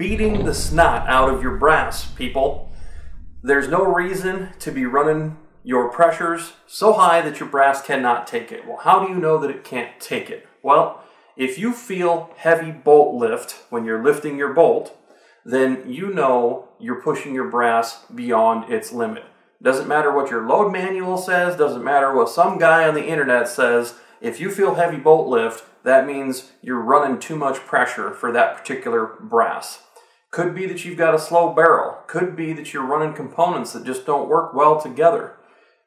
beating the snot out of your brass, people. There's no reason to be running your pressures so high that your brass cannot take it. Well, how do you know that it can't take it? Well, if you feel heavy bolt lift when you're lifting your bolt, then you know you're pushing your brass beyond its limit. Doesn't matter what your load manual says, doesn't matter what some guy on the internet says. If you feel heavy bolt lift, that means you're running too much pressure for that particular brass. Could be that you've got a slow barrel. Could be that you're running components that just don't work well together.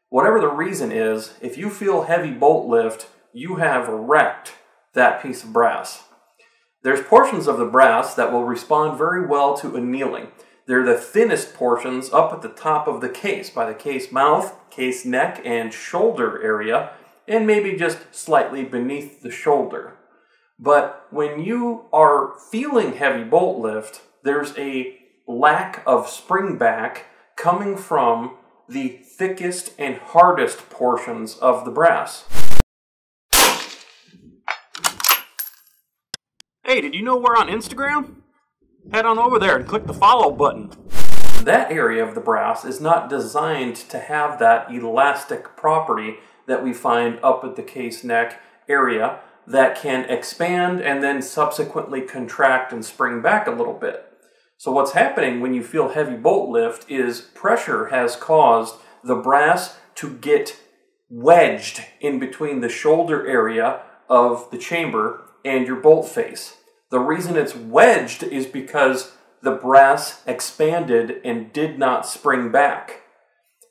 Whatever the reason is, if you feel heavy bolt lift, you have wrecked that piece of brass. There's portions of the brass that will respond very well to annealing. They're the thinnest portions up at the top of the case, by the case mouth, case neck, and shoulder area, and maybe just slightly beneath the shoulder. But when you are feeling heavy bolt lift, there's a lack of spring back coming from the thickest and hardest portions of the brass. Hey, did you know we're on Instagram? Head on over there and click the follow button. That area of the brass is not designed to have that elastic property that we find up at the case neck area that can expand and then subsequently contract and spring back a little bit. So what's happening when you feel heavy bolt lift is pressure has caused the brass to get wedged in between the shoulder area of the chamber and your bolt face. The reason it's wedged is because the brass expanded and did not spring back.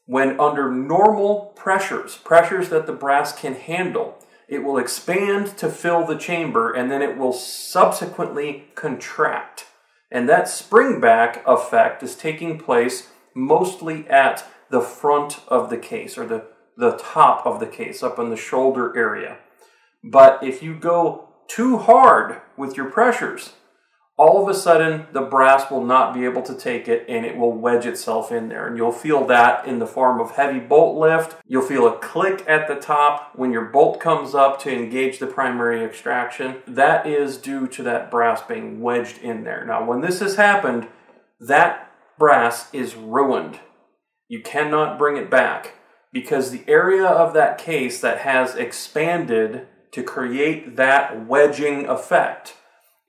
When under normal pressures, pressures that the brass can handle, it will expand to fill the chamber and then it will subsequently contract. And that spring back effect is taking place mostly at the front of the case or the, the top of the case, up in the shoulder area. But if you go too hard with your pressures, all of a sudden the brass will not be able to take it and it will wedge itself in there. And you'll feel that in the form of heavy bolt lift. You'll feel a click at the top when your bolt comes up to engage the primary extraction. That is due to that brass being wedged in there. Now, when this has happened, that brass is ruined. You cannot bring it back because the area of that case that has expanded to create that wedging effect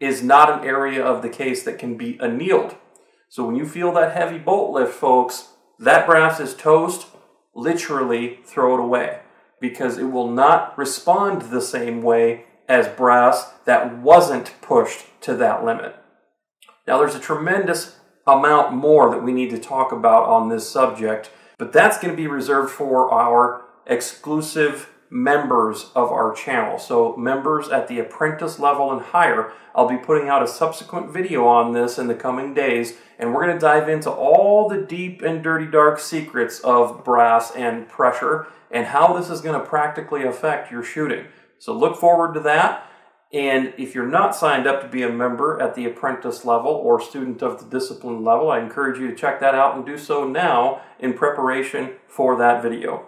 is not an area of the case that can be annealed. So when you feel that heavy bolt lift, folks, that brass is toast, literally throw it away because it will not respond the same way as brass that wasn't pushed to that limit. Now, there's a tremendous amount more that we need to talk about on this subject, but that's going to be reserved for our exclusive members of our channel. So members at the apprentice level and higher, I'll be putting out a subsequent video on this in the coming days, and we're going to dive into all the deep and dirty dark secrets of brass and pressure and how this is going to practically affect your shooting. So look forward to that. And if you're not signed up to be a member at the apprentice level or student of the discipline level, I encourage you to check that out and do so now in preparation for that video.